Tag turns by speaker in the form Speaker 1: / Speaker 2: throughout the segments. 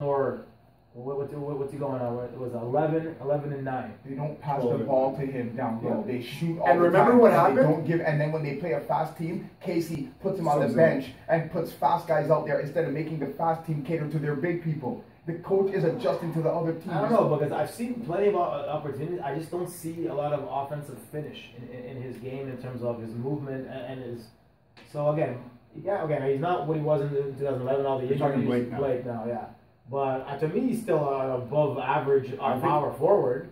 Speaker 1: or what, what's, what, what's he going on? It was 11, 11 and 9.
Speaker 2: They don't pass
Speaker 3: Well,
Speaker 2: the ball to him down low. They shoot all
Speaker 3: And
Speaker 2: the
Speaker 3: remember
Speaker 2: time,
Speaker 3: what
Speaker 2: and
Speaker 3: happened?
Speaker 2: They don't give, and then when they play a fast team, Casey puts him on the
Speaker 3: Subs
Speaker 2: bench and puts fast guys out there instead of making the fast team cater to their big people. The coach is adjusting to the other team.
Speaker 1: I don't know because I've seen plenty of uh, opportunities. I just don't see a lot of offensive finish in, in, in his game in terms of his movement and, and his. So again, yeah, again, he's not what he was in 2011. All the
Speaker 3: You're talking. Blake now.
Speaker 1: Blake now, yeah. But uh, to me, he's still an above average uh,
Speaker 3: think-
Speaker 1: power forward.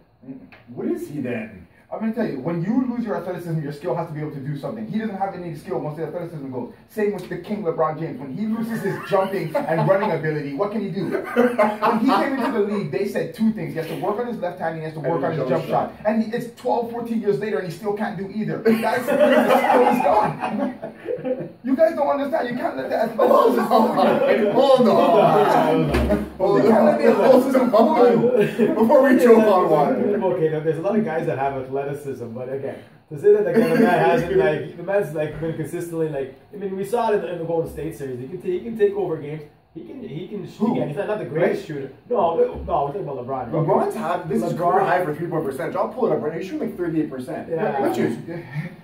Speaker 3: What is he then?
Speaker 2: I'm gonna tell you, when you lose your athleticism, your skill has to be able to do something. He doesn't have any skill once the athleticism goes. Same with the King LeBron James. When he loses his jumping and running ability, what can he do? When he came into the league, they said two things. He has to work on his left hand and he has to work on his
Speaker 3: jump
Speaker 2: jump
Speaker 3: shot.
Speaker 2: shot. And he, it's 12, 14 years later and he still can't do either. That's the skill is gone. You guys don't understand. You can't let the
Speaker 3: Hold
Speaker 2: athleticism fool you.
Speaker 3: on. Hold on. Hold
Speaker 2: You can't let the athleticism.
Speaker 3: Before we choke on water.
Speaker 1: okay, now, there's a lot of guys that have athleticism, but again, to say that the kind of man hasn't like the man's like been consistently like I mean we saw it in the, in the Golden State series. He can take, he can take over games. He can he can shoot
Speaker 3: Who?
Speaker 1: again. He's not, not the greatest shooter. No, no, we're talking about LeBron.
Speaker 3: LeBron's had this is
Speaker 1: LeBron-
Speaker 3: career high for three point percentage. I'll pull it up right now. He's shooting like thirty eight percent.
Speaker 1: Yeah.
Speaker 3: Which is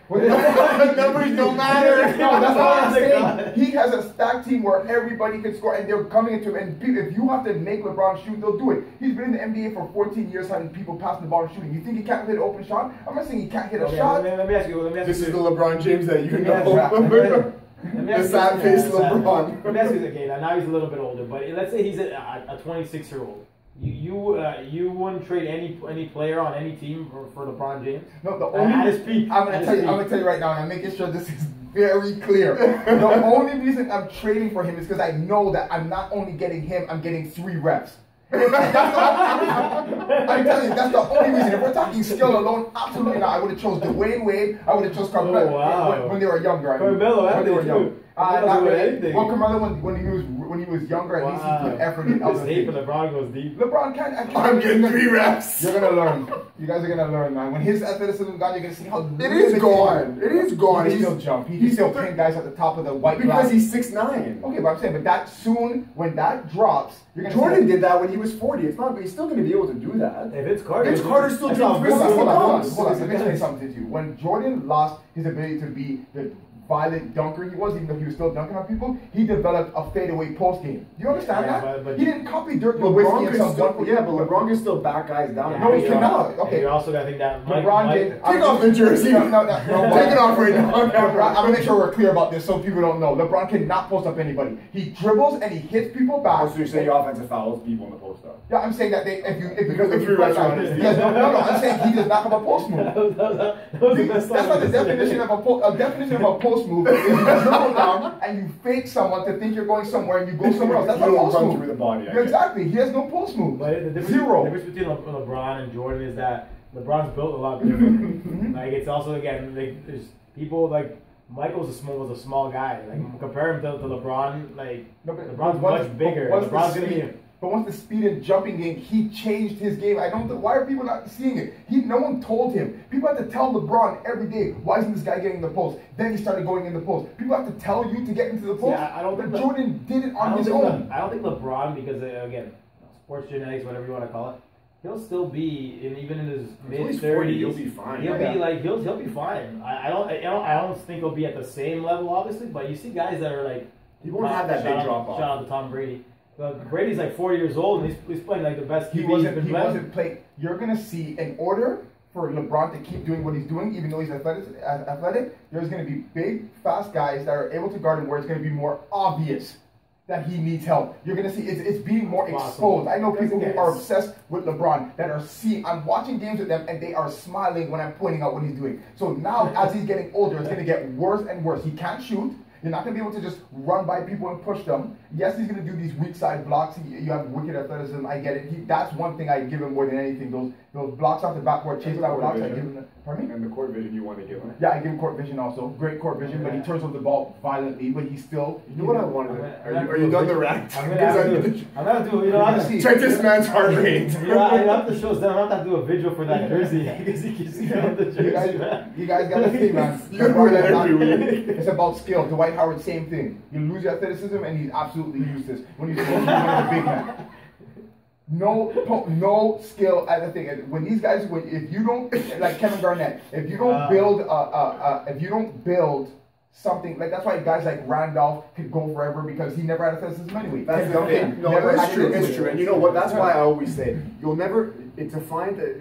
Speaker 2: Well,
Speaker 3: numbers don't matter.
Speaker 2: No, that's what I'm
Speaker 1: my God.
Speaker 2: saying. He has a stacked team where everybody can score, and they're coming into him. And if you have to make LeBron shoot, they'll do it. He's been in the NBA for 14 years, having people passing the ball and shooting. You think he can't hit an open shot? I'm not saying he can't hit a
Speaker 1: Okay,
Speaker 2: shot.
Speaker 1: let, me, let me ask you. Let me ask
Speaker 3: This
Speaker 1: you.
Speaker 3: is the LeBron James that you
Speaker 1: Let me ask you-
Speaker 3: know. The sad face
Speaker 1: yeah, sad-
Speaker 3: LeBron.
Speaker 1: Let me ask okay, now, he's a little bit older, but let's say he's a, a 26 year old. You you, uh, you wouldn't trade any any player on any team for, for LeBron James.
Speaker 2: No, the
Speaker 1: At
Speaker 2: only
Speaker 1: his peak.
Speaker 2: I'm gonna tell you.
Speaker 1: peak.
Speaker 2: I'm gonna tell you right now, and I'm making sure this is very clear. the only reason I'm trading for him is because I know that I'm not only getting him, I'm getting three reps. That's the only, I'm telling you, that's the only reason. If we're talking skill alone, absolutely not. I would have chose Dwyane Wade. I would have chose Carmelo
Speaker 1: Oh, wow.
Speaker 2: when, when they were younger. I mean,
Speaker 1: Carmelo,
Speaker 2: when they were
Speaker 1: Anthony,
Speaker 2: young.
Speaker 1: too.
Speaker 2: Uh,
Speaker 1: Carmelo's
Speaker 2: not
Speaker 1: doing
Speaker 2: really.
Speaker 1: anything.
Speaker 2: Well, Carmelo when, when he was when he was younger, at least he put effort in
Speaker 1: This
Speaker 2: other
Speaker 1: hate. LeBron goes deep.
Speaker 2: LeBron can't. I can't
Speaker 3: I'm getting three reps.
Speaker 2: you're gonna learn. You guys are gonna learn, man. When his athleticism is gone, you're gonna see how
Speaker 3: It is gone. It is gone.
Speaker 2: He can
Speaker 3: He's
Speaker 2: still jump. He can
Speaker 3: he's
Speaker 2: still
Speaker 3: thir-
Speaker 2: pin guys at the top of the white
Speaker 3: because
Speaker 2: glass.
Speaker 3: he's six nine.
Speaker 2: okay, but I'm saying, but that soon when that drops, you're gonna
Speaker 3: Jordan
Speaker 2: see
Speaker 3: did that when he was forty. It's not. But He's still going to be able to do that.
Speaker 1: If it's Carter,
Speaker 3: Vince Carter still
Speaker 1: that's
Speaker 3: did
Speaker 1: how
Speaker 2: Hold on, hold on, hold on,
Speaker 3: Vince
Speaker 2: hold on.
Speaker 1: Vince
Speaker 2: Let me
Speaker 1: Carter-
Speaker 2: explain something to you. When Jordan lost his ability to be the violent dunker he was, even though he was still dunking on people, he developed a fadeaway post game. Do you understand
Speaker 1: Yeah,
Speaker 2: that?
Speaker 1: but- but-
Speaker 2: he didn't copy Dirk
Speaker 3: LeBron
Speaker 2: Nowitzki
Speaker 3: can
Speaker 2: and some
Speaker 3: still,
Speaker 2: one-
Speaker 3: yeah, but LeBron can still back guys down.
Speaker 1: Yeah,
Speaker 2: No, he cannot.
Speaker 1: know,
Speaker 2: Okay.
Speaker 1: and You also got to think that Mike,
Speaker 2: LeBron
Speaker 1: Mike,
Speaker 2: James.
Speaker 3: Take off the jersey.
Speaker 2: No, no, no, no,
Speaker 3: Take it off right now.
Speaker 2: LeBron, I'm gonna make sure we're clear about this so people don't know. LeBron cannot post up anybody. He dribbles and he hits people back.
Speaker 3: Oh, so you're saying offensive fouls people in the post up?
Speaker 2: Yeah, I'm saying that they, if you if
Speaker 3: Because the
Speaker 2: if you
Speaker 3: three
Speaker 2: press
Speaker 3: reps
Speaker 2: on
Speaker 3: are
Speaker 2: it,
Speaker 3: on
Speaker 2: yes, no, no, no, I'm saying he does not have a post move.
Speaker 1: that was, that was, that was
Speaker 2: That's not the definition of a, po- a definition of a post move. Is you dribble down and you fake someone to think you're going somewhere and you go somewhere else. That's
Speaker 3: You
Speaker 2: a
Speaker 3: don't
Speaker 2: post
Speaker 3: run
Speaker 2: move.
Speaker 3: through the body,
Speaker 2: Yeah, exactly. He has no post move.
Speaker 1: But the difference,
Speaker 2: Zero.
Speaker 1: the difference between Le- LeBron and Jordan is that LeBron's built a lot different. Mm-hmm. like it's also again like there's people like Michael's a small was a small guy. Like compare him to, to LeBron, like
Speaker 2: No,
Speaker 1: LeBron's
Speaker 2: but
Speaker 1: much bigger.
Speaker 2: but once the
Speaker 1: LeBron's gonna be.
Speaker 2: But once the speed and jumping game, he changed his game. I don't. know Why are people not seeing it? He, no one told him. People have to tell LeBron every day. Why isn't this guy getting the post? Then he started going in the post. People have to tell you to get into the post.
Speaker 1: I- I don't
Speaker 2: but
Speaker 1: think Le-
Speaker 2: Jordan did it on his own.
Speaker 1: Le, I don't think LeBron because uh, again, sports genetics, whatever you want to call it, he'll still be in even in his mid thirties.
Speaker 3: he'll be fine.
Speaker 1: He'll
Speaker 2: Yeah.
Speaker 1: be like he'll he'll be fine. I, I don't I don't I don't think he'll be at the same level, obviously. But you see guys that are like
Speaker 3: He won't have that
Speaker 1: shout
Speaker 3: big drop off.
Speaker 1: Shout out to Tom Brady. But Brady's like 40 years old and he's, he's playing like the best
Speaker 2: He wasn't. He wasn't playing. You're gonna see in order for LeBron to keep doing what he's doing, even though he's athletic. Athletic. There's gonna be big, fast guys that are able to guard him, where it's gonna be more obvious that he needs help. You're gonna see it's, it's being more
Speaker 1: Possible.
Speaker 2: exposed. I know people who are obsessed with LeBron that are seeing. I'm watching games with them and they are smiling when I'm pointing out what he's doing. So now, as he's getting older, it's gonna get worse and worse. He can't shoot. You're not gonna be able to just run by people and push them. Yes, he's gonna do these weak side blocks. He, you have wicked athleticism. I get it. He, that's one thing I give him more than anything. Those those blocks off the backboard, chase
Speaker 3: And the
Speaker 2: down
Speaker 3: court
Speaker 2: blocks. I give him. The, pardon me.
Speaker 3: And the court vision you want to give him.
Speaker 2: Yeah, I give him court vision also. Great court vision, but he turns over the ball violently. But he's still.
Speaker 3: You know what I wanted?
Speaker 1: I'm gonna-
Speaker 3: Are
Speaker 1: I'm
Speaker 3: you,
Speaker 1: gonna
Speaker 3: are
Speaker 1: do
Speaker 3: you
Speaker 1: a
Speaker 3: done the
Speaker 1: video-
Speaker 3: rant?
Speaker 1: I'm gonna
Speaker 3: Because
Speaker 1: have
Speaker 3: I
Speaker 1: to,
Speaker 3: need
Speaker 1: I'm gonna do, you know, I'm
Speaker 2: See.
Speaker 3: Check this man's heart rate.
Speaker 1: you know, I have to show them. I have to do a video for that jersey because you can see on the
Speaker 2: You guys, you guys gotta see, man.
Speaker 3: You gotta wear that every week.
Speaker 2: It's about skill. Dwight Howard, same thing. You lose your athleticism, and he's absolutely useless when you when you're a big man. No, no skill at the thing. When these guys, when if you don't like Kevin Garnett, if you don't
Speaker 1: Uh.
Speaker 2: build, uh, uh, uh, if you don't build something like that's why guys like Randolph could go forever because he never had athleticism anyway.
Speaker 3: That's the thing. No,
Speaker 2: never had
Speaker 3: true.
Speaker 2: it.
Speaker 3: It's true. And you know what? That's why I always say you'll never. It's to find the